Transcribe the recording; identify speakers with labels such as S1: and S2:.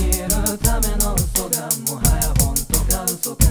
S1: 生きるための嘘がもはや本当か嘘か